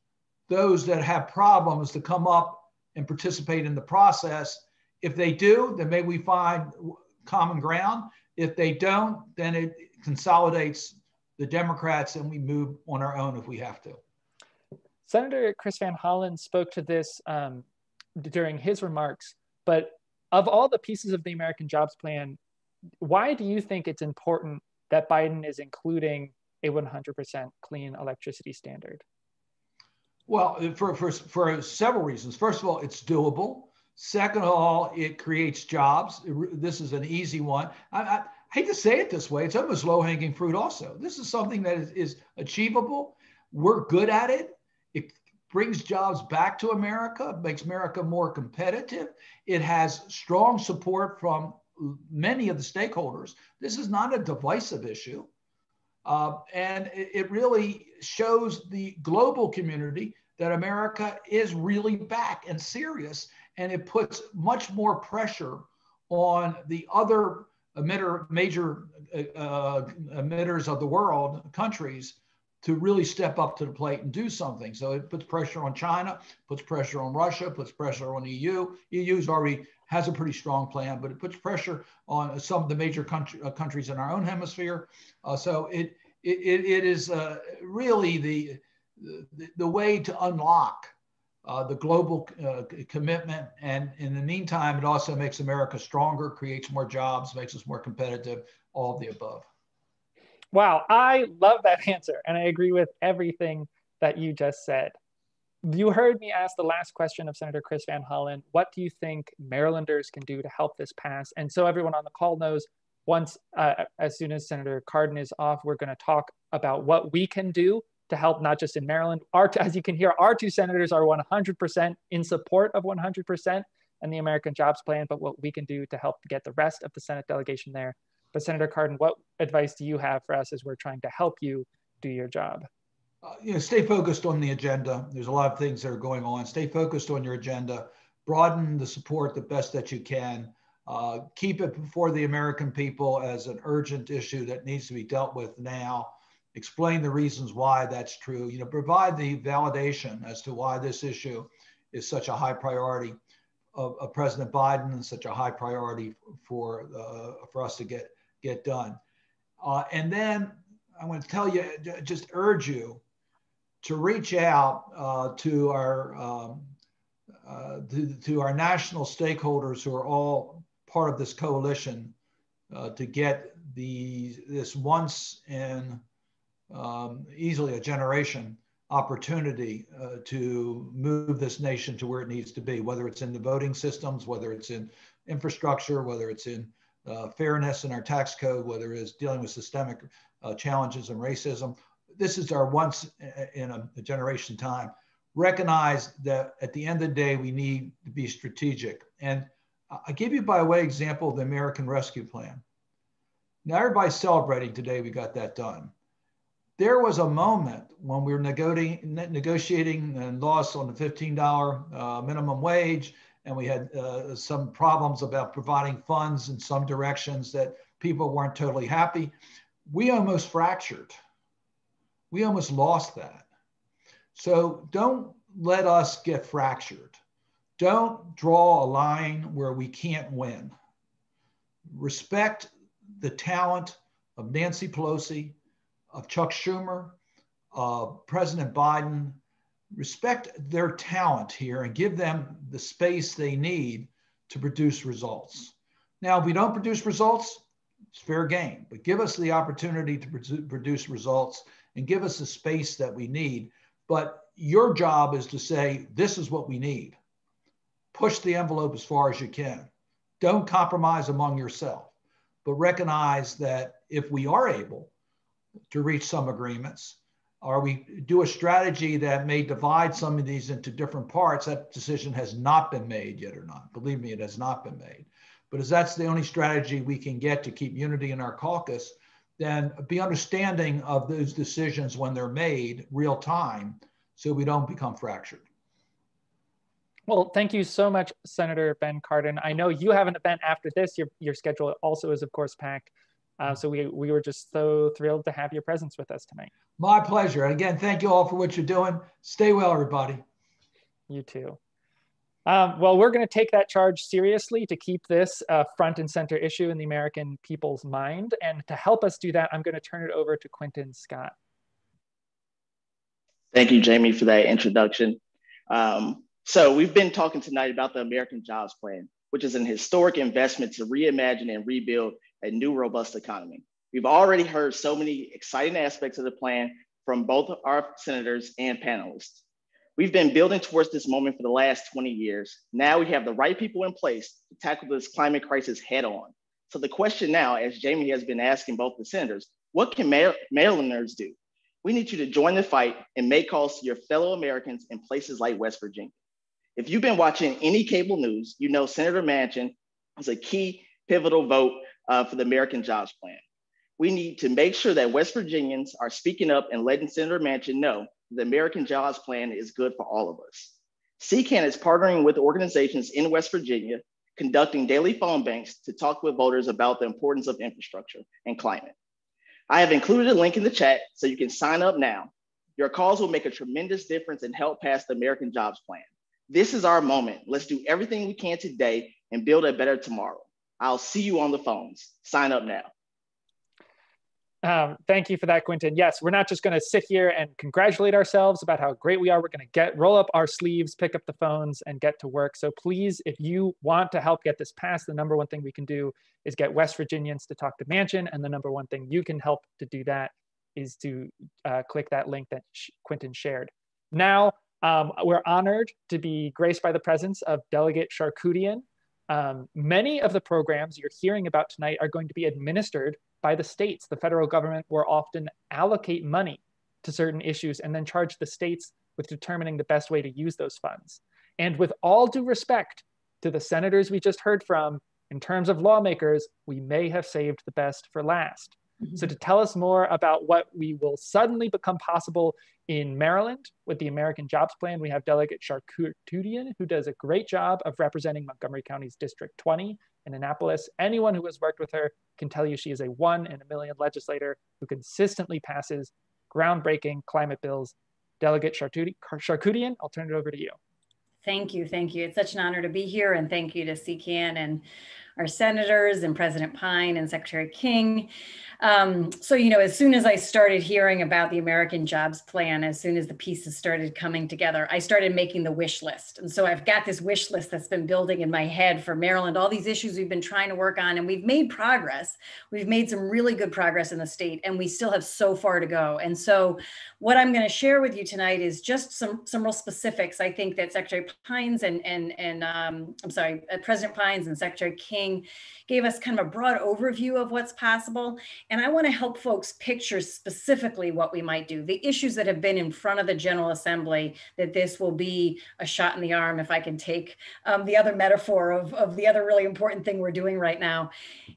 those that have problems to come up and participate in the process. If they do, then maybe we find common ground. If they don't, then it consolidates the Democrats and we move on our own if we have to. Senator Chris Van Hollen spoke to this um, during his remarks. But of all the pieces of the American Jobs Plan, why do you think it's important that Biden is including a 100% clean electricity standard? Well, for, for, for several reasons. First of all, it's doable. Second of all, it creates jobs. This is an easy one. I, I, I hate to say it this way, it's almost low hanging fruit, also. This is something that is, is achievable. We're good at it. Brings jobs back to America, makes America more competitive. It has strong support from many of the stakeholders. This is not a divisive issue. Uh, and it, really shows the global community that America is really back and serious. And it puts much more pressure on the other emitter, major uh, emitters of the world, countries, to really step up to the plate and do something. So it puts pressure on China, puts pressure on Russia, puts pressure on the EU. EU's already has a pretty strong plan, but it puts pressure on some of the major country, uh, countries in our own hemisphere. Uh, so it, it, it is uh, really the, the, the, way to unlock uh, the global uh, commitment. And in the meantime, it also makes America stronger, creates more jobs, makes us more competitive, all of the above. Wow, I love that answer. And I agree with everything that you just said. You heard me ask the last question of Senator Chris Van Hollen what do you think Marylanders can do to help this pass? And so everyone on the call knows once, uh, as soon as Senator Cardin is off, we're going to talk about what we can do to help not just in Maryland. Our, as you can hear, our two senators are 100% in support of 100% and the American Jobs Plan, but what we can do to help get the rest of the Senate delegation there but Senator Cardin, what advice do you have for us as we're trying to help you do your job? uh, you know, stay focused on the agenda. There's a lot of things that are going on. Stay focused on your agenda. Broaden the support the best that you can. Uh, keep it before the American people as an urgent issue that needs to be dealt with now. Explain the reasons why that's true. You know, provide the validation as to why this issue is such a high priority of, of President Biden and such a high priority for uh, for us to get get done. Uh, and then I want to tell you, just urge you to reach out uh, to our um, uh, to, to, our national stakeholders who are all part of this coalition uh, to get the this once in um, easily a generation opportunity uh, to move this nation to where it needs to be, whether it's in the voting systems, whether it's in infrastructure, whether it's in uh, fairness in our tax code, whether it's dealing with systemic uh, challenges and racism. This is our once in a, a generation time. Recognize that at the end of the day, we need to be strategic. And I give you by way example the American Rescue Plan. Now everybody's celebrating today we got that done. There was a moment when we were negotiating, negotiating and lost on the $15 uh, minimum wage, and we had uh, some problems about providing funds in some directions that people weren't totally happy we almost fractured. We almost lost that. So don't let us get fractured. Don't draw a line where we can't win. Respect the talent of Nancy Pelosi, of Chuck Schumer, of President Biden. Respect their talent here and give them the space they need to produce results. Now, if we don't produce results, it's fair game, but give us the opportunity to produce results and give us the space that we need. But your job is to say, this is what we need. Push the envelope as far as you can. Don't compromise among yourself, but recognize that if we are able to reach some agreements, or we do a strategy that may divide some of these into different parts, that decision has not been made yet or not. Believe me, it has not been made. But as that's the only strategy we can get to keep unity in our caucus, then be understanding of those decisions when they're made real time so we don't become fractured. Well, thank you so much, Senator Ben Cardin. I know you have an event after this. Your, your schedule also is, of course, packed. Uh, so we, we were just so thrilled to have your presence with us tonight. My pleasure. And again, thank you all for what you're doing. Stay well, everybody. You too. Um, well, we're going to take that charge seriously to keep this a front and center issue in the American people's mind. And to help us do that, I'm going to turn it over to Quentin Scott. Thank you, Jamie, for that introduction. Um, so we've been talking tonight about the American Jobs Plan, which is an historic investment to reimagine and rebuild a new robust economy. We've already heard so many exciting aspects of the plan from both our senators and panelists. We've been building towards this moment for the last 20 years. Now we have the right people in place to tackle this climate crisis head on. So the question now, as Jamie has been asking both the senators, what can Marylanders do? We need you to join the fight and make calls to your fellow Americans in places like West Virginia. If you've been watching any cable news, you know Senator Manchin is a key pivotal vote uh, for the American Jobs Plan. We need to make sure that West Virginians are speaking up and letting Senator Manchin know the American Jobs Plan is good for all of us. CCAN is partnering with organizations in West Virginia, conducting daily phone banks to talk with voters about the importance of infrastructure and climate. I have included a link in the chat so you can sign up now. Your calls will make a tremendous difference and help pass the American Jobs Plan. This is our moment. Let's do everything we can today and build a better tomorrow. I'll see you on the phones. Sign up now. Um, thank you for that, Quentin. Yes, we're not just going to sit here and congratulate ourselves about how great we are. We're going to get roll up our sleeves, pick up the phones, and get to work. So please, if you want to help get this passed, the number one thing we can do is get West Virginians to talk to Manchin, and the number one thing you can help to do that is to uh, click that link that Quentin shared. Now, um, we're honored to be graced by the presence of Delegate Charkoudian. Um, many of the programs you're hearing about tonight are going to be administered by the states. The federal government will often allocate money to certain issues and then charge the states with determining the best way to use those funds. And with all due respect to the senators we just heard from, in terms of lawmakers, we may have saved the best for last. Mm-hmm. So to tell us more about what we will suddenly become possible in Maryland with the American Jobs Plan, we have Delegate Charkoudian, who does a great job of representing Montgomery County's District 20 in Annapolis. Anyone who has worked with her can tell you she is a one in a million legislator who consistently passes groundbreaking climate bills. Delegate Charkoudian, I'll turn it over to you. Thank you. Thank you. It's such an honor to be here. And thank you to CCAN and our senators and President Pine and Secretary King. Um, so, you know, as soon as I started hearing about the American Jobs Plan, as soon as the pieces started coming together, I started making the wish list. And so I've got this wish list that's been building in my head for Maryland, all these issues we've been trying to work on, and we've made progress. We've made some really good progress in the state, and we still have so far to go. And so, what I'm going to share with you tonight is just some some real specifics. I think that Secretary Pines and and and um, I'm sorry, uh, President Pines and Secretary King gave us kind of a broad overview of what's possible. And I want to help folks picture specifically what we might do, the issues that have been in front of the General Assembly, that this will be a shot in the arm, if I can take um, the other metaphor of, of the other really important thing we're doing right now,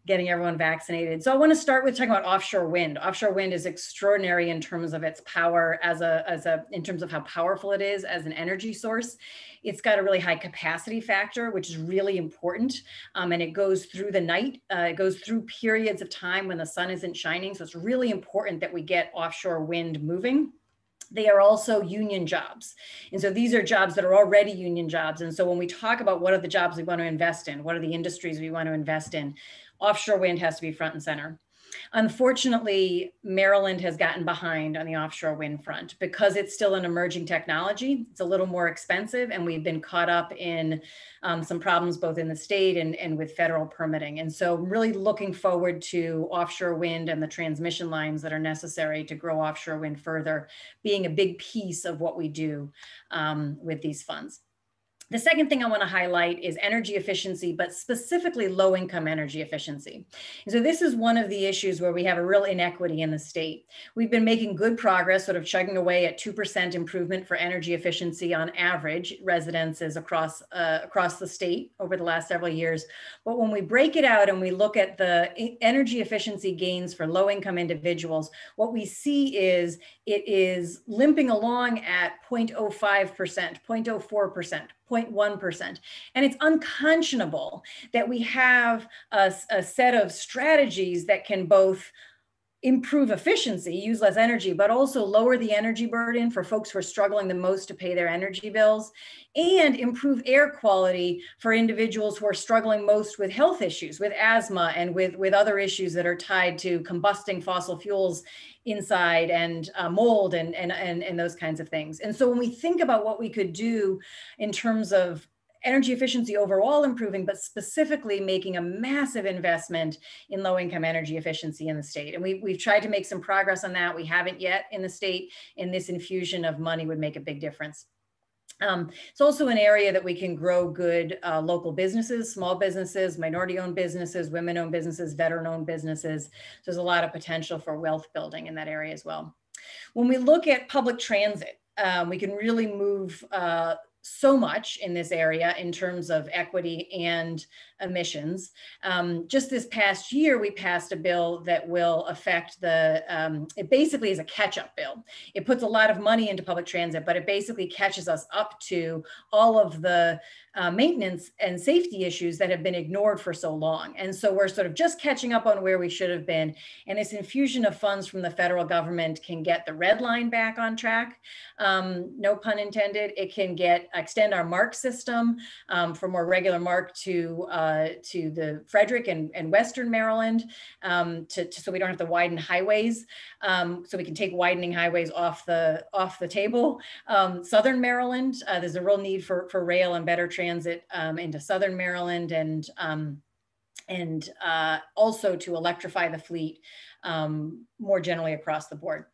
getting everyone vaccinated. So I want to start with talking about offshore wind. Offshore wind is extraordinary in terms of its power as a, as a, in terms of how powerful it is as an energy source. It's got a really high capacity factor, which is really important. Um, and it goes through the night. Uh, it goes through periods of time when the sun isn't shining. So it's really important that we get offshore wind moving they are also union jobs. And so these are jobs that are already union jobs. And so when we talk about what are the jobs we want to invest in, what are the industries we want to invest in, offshore wind has to be front and center. Unfortunately, Maryland has gotten behind on the offshore wind front because it's still an emerging technology. It's a little more expensive, and we've been caught up in um, some problems both in the state and, and with federal permitting. And so, really looking forward to offshore wind and the transmission lines that are necessary to grow offshore wind further being a big piece of what we do um, with these funds. The second thing I want to highlight is energy efficiency, but specifically low income energy efficiency. And so this is one of the issues where we have a real inequity in the state. We've been making good progress, sort of chugging away at 2% improvement for energy efficiency on average residences across, uh, across the state over the last several years. But when we break it out and we look at the energy efficiency gains for low income individuals, what we see is it is limping along at 0.05%, 0.04%. 0.1%. And it's unconscionable that we have a, a set of strategies that can both improve efficiency, use less energy, but also lower the energy burden for folks who are struggling the most to pay their energy bills, and improve air quality for individuals who are struggling most with health issues, with asthma and with, with other issues that are tied to combusting fossil fuels inside and uh, mold and, and, and, and those kinds of things. And so when we think about what we could do in terms of energy efficiency overall improving, but specifically making a massive investment in low income energy efficiency in the state. And we, we've tried to make some progress on that. We haven't yet in the state, and this infusion of money would make a big difference. Um, it's also an area that we can grow good uh, local businesses, small businesses, minority owned businesses, women owned businesses, veteran owned businesses. So there's a lot of potential for wealth building in that area as well. When we look at public transit, um, we can really move uh, so much in this area in terms of equity and emissions. Um, just this past year, we passed a bill that will affect the, um, it basically is a catch up bill. It puts a lot of money into public transit, but it basically catches us up to all of the uh, maintenance and safety issues that have been ignored for so long. And so we're sort of just catching up on where we should have been. And this infusion of funds from the federal government can get the red line back on track. Um, no pun intended. It can get extend our MARC system um, from more regular MARC to uh, to the Frederick and, and Western Maryland, um, to, to, so we don't have to widen highways. Um, so we can take widening highways off the off the table. Um, Southern Maryland, uh, there's a real need for for rail and better transit um, into Southern Maryland and um, and uh, also to electrify the fleet um, more generally across the board.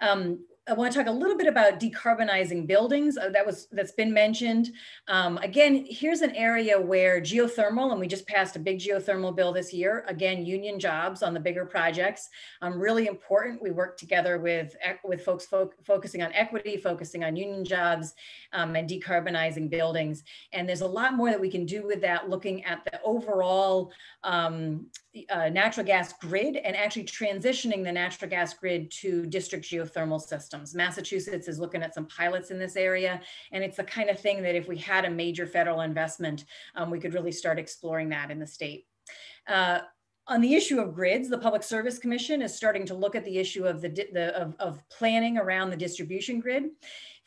Um, I want to talk a little bit about decarbonizing buildings. Uh, that was that's been mentioned. Um, again, here's an area where geothermal, and we just passed a big geothermal bill this year. Again, union jobs on the bigger projects, um, really important. We work together with with folks fo focusing on equity, focusing on union jobs, um, and decarbonizing buildings. And there's a lot more that we can do with that. Looking at the overall um, uh, natural gas grid and actually transitioning the natural gas grid to district geothermal systems. Massachusetts is looking at some pilots in this area, and it's the kind of thing that if we had a major federal investment, um, we could really start exploring that in the state. Uh, on the issue of grids, the Public Service Commission is starting to look at the issue of the, the of, of planning around the distribution grid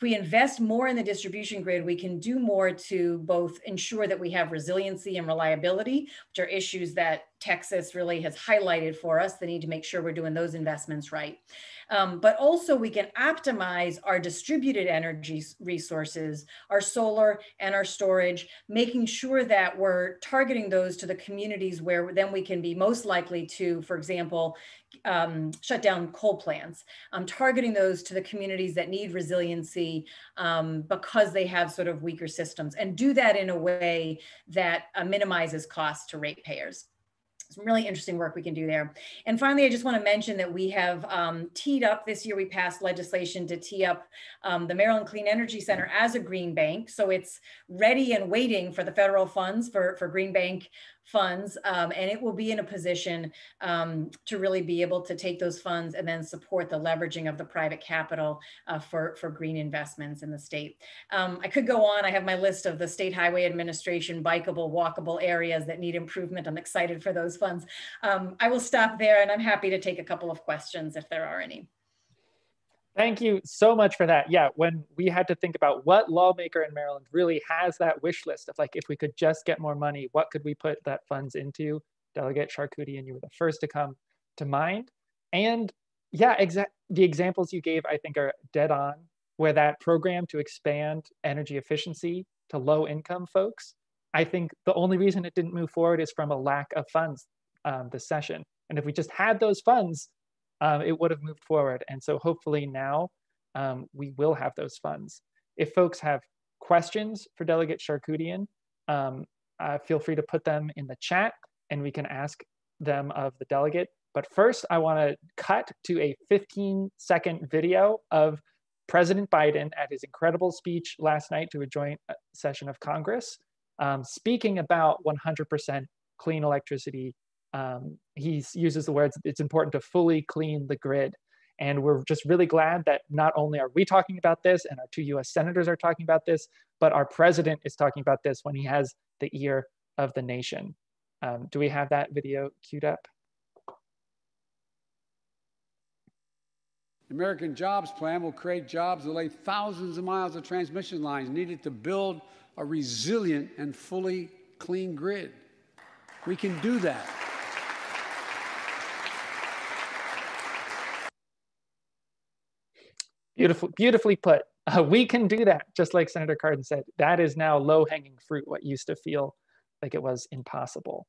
if we invest more in the distribution grid, we can do more to both ensure that we have resiliency and reliability, which are issues that Texas really has highlighted for us. The need to make sure we're doing those investments right. Um, but also we can optimize our distributed energy resources, our solar and our storage, making sure that we're targeting those to the communities where then we can be most likely to, for example, um, shut down coal plants, um, targeting those to the communities that need resiliency um, because they have sort of weaker systems and do that in a way that uh, minimizes costs to ratepayers some really interesting work we can do there. And finally, I just want to mention that we have um, teed up this year, we passed legislation to tee up um, the Maryland Clean Energy Center as a green bank. So it's ready and waiting for the federal funds for, for green bank funds um, and it will be in a position um, to really be able to take those funds and then support the leveraging of the private capital uh, for, for green investments in the state. Um, I could go on. I have my list of the State Highway Administration bikeable, walkable areas that need improvement. I'm excited for those funds. Um, I will stop there and I'm happy to take a couple of questions if there are any. Thank you so much for that. Yeah, when we had to think about what lawmaker in Maryland really has that wish list of like, if we could just get more money, what could we put that funds into? Delegate Charkoudian, you were the first to come to mind. And yeah, exact the examples you gave, I think, are dead on. Where that program to expand energy efficiency to low income folks, I think the only reason it didn't move forward is from a lack of funds um, this session. And if we just had those funds, um, it would have moved forward. And so hopefully now um, we will have those funds. If folks have questions for Delegate Charkoudian, um, uh, feel free to put them in the chat and we can ask them of the delegate. But first, I want to cut to a 15 second video of President Biden at his incredible speech last night to a joint uh, session of Congress, um, speaking about 100% clean electricity um, he uses the words, it's important to fully clean the grid. And we're just really glad that not only are we talking about this and our two US senators are talking about this, but our president is talking about this when he has the ear of the nation. Um, do we have that video queued up? The American Jobs Plan will create jobs that lay thousands of miles of transmission lines needed to build a resilient and fully clean grid. We can do that. Beautiful, beautifully put. Uh, we can do that, just like Senator Cardin said. That is now low-hanging fruit, what used to feel like it was impossible.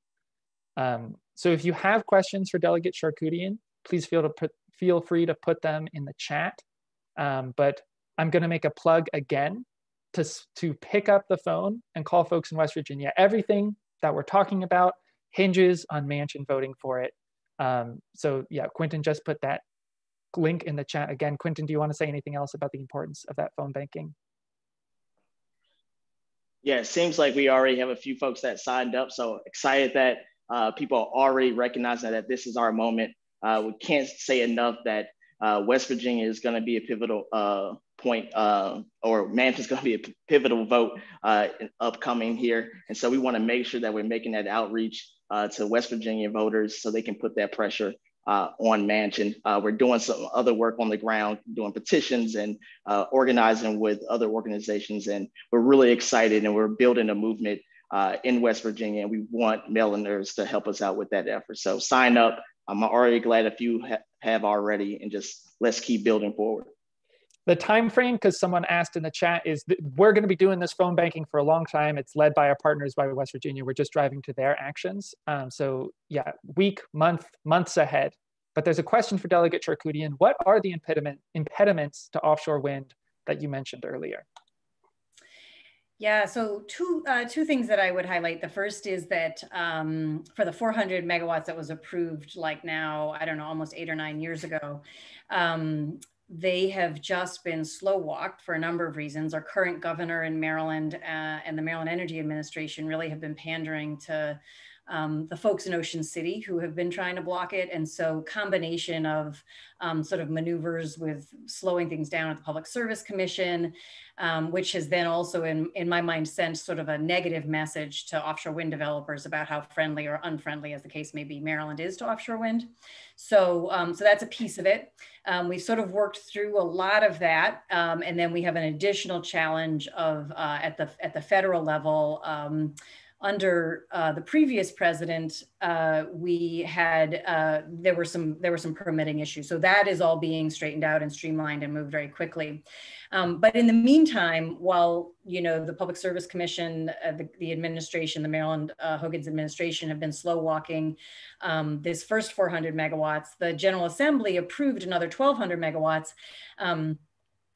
Um, so if you have questions for Delegate Charkoudian, please feel, to put, feel free to put them in the chat. Um, but I'm going to make a plug again to, to pick up the phone and call folks in West Virginia. Everything that we're talking about hinges on Manchin voting for it. Um, so yeah, Quentin just put that link in the chat again. Quentin, do you want to say anything else about the importance of that phone banking? Yeah, it seems like we already have a few folks that signed up. So excited that uh, people are already recognizing that this is our moment. Uh, we can't say enough that uh, West Virginia is going to be a pivotal uh, point, uh, or Manchin's going to be a pivotal vote uh, upcoming here. And so we want to make sure that we're making that outreach to West Virginia voters so they can put that pressure uh, on Manchin. Uh, we're doing some other work on the ground, doing petitions and uh, organizing with other organizations. And we're really excited and we're building a movement uh, in West Virginia. And we want Marylanders to help us out with that effort. So sign up. I'm already glad a few ha have already and just let's keep building forward the time frame because someone asked in the chat is we're going to be doing this phone banking for a long time it's led by our partners by west virginia we're just driving to their actions um, so yeah week month months ahead but there's a question for Delegate Charkoudian. What are the impediment, impediments to offshore wind that you mentioned earlier? Yeah, so two uh, two things that I would highlight. The first is that um, for the 400 megawatts that was approved, like now, I don't know, almost eight or nine years ago, um, they have just been slow walked for a number of reasons. Our current governor in Maryland uh, and the Maryland Energy Administration really have been pandering to um, the folks in Ocean City who have been trying to block it. And so combination of um, sort of maneuvers with slowing things down at the Public Service Commission, um, which has then also in, in my mind sent sort of a negative message to offshore wind developers about how friendly or unfriendly, as the case may be, Maryland is to offshore wind. So, um, so that's a piece of it. Um, we've sort of worked through a lot of that. Um, and then we have an additional challenge of uh, at, the, at the federal level, under uh, the previous president, uh, we had uh, there were some there were some permitting issues. So that is all being straightened out and streamlined and moved very quickly. Um, but in the meantime, while you know the Public Service Commission, uh, the, the, administration, the Maryland uh, Hogan's administration have been slow walking um, this first 400 megawatts, the General Assembly approved another 1,200 megawatts. Um,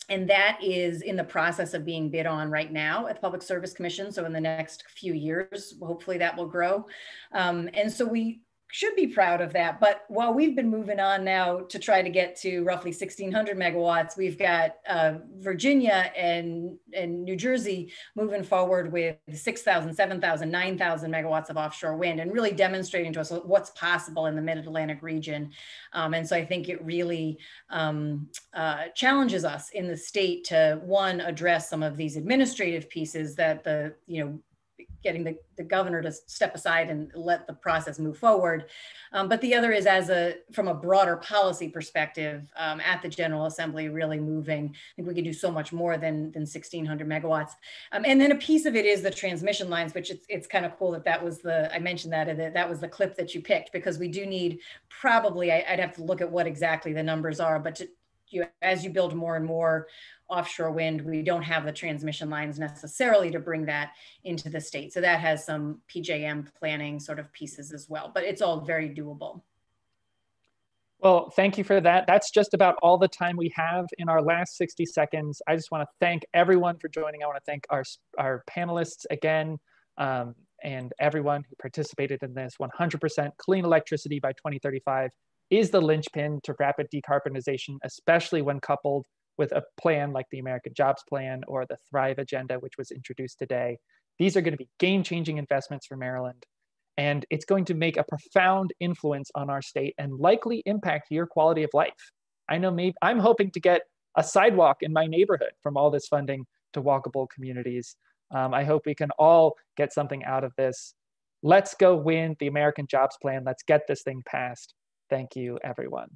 and that is in the process of being bid on right now at the Public Service Commission. So in the next few years, hopefully that will grow. Um, and so we should be proud of that. But while we've been moving on now to try to get to roughly 1600 megawatts, we've got uh, Virginia and, and New Jersey moving forward with 6,000, 7,000, 9,000 megawatts of offshore wind and really demonstrating to us what's possible in the mid-Atlantic region. Um, and so I think it really um, uh, challenges us in the state to one, address some of these administrative pieces that the, you know, getting the, the governor to step aside and let the process move forward. Um, but the other is as a, from a broader policy perspective um, at the General Assembly, really moving. I think we can do so much more than, than 1600 megawatts. Um, and then a piece of it is the transmission lines, which it's, it's kind of cool that that was the, I mentioned that, that that was the clip that you picked because we do need probably, I, would have to look at what exactly the numbers are, but to, you, as you build more and more offshore wind, we don't have the transmission lines necessarily to bring that into the state. So that has some PJM planning sort of pieces as well, but it's all very doable. Well, thank you for that. That's just about all the time we have in our last 60 seconds. I just want to thank everyone for joining. I want to thank our, our panelists again um, and everyone who participated in this 100% clean electricity by 2035 is the linchpin to rapid decarbonization, especially when coupled with a plan like the American Jobs Plan or the Thrive Agenda, which was introduced today. These are going to be game changing investments for Maryland. And it's going to make a profound influence on our state and likely impact your quality of life. I know maybe I'm hoping to get a sidewalk in my neighborhood from all this funding to walkable communities. Um, I hope we can all get something out of this. Let's go win the American Jobs Plan. Let's get this thing passed. Thank you, everyone.